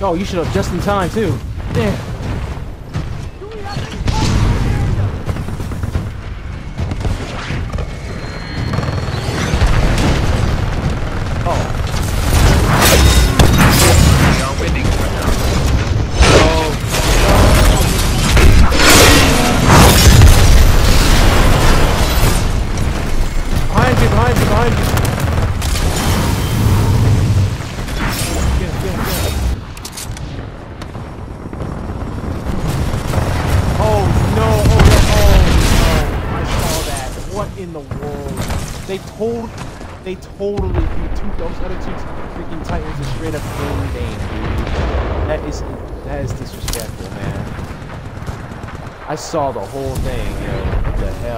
Oh, you should have just in time too. Damn. What in the world? They told they totally two those other two freaking titans are straight up game game, dude. That is that is disrespectful, man. I saw the whole thing, yo. What the hell?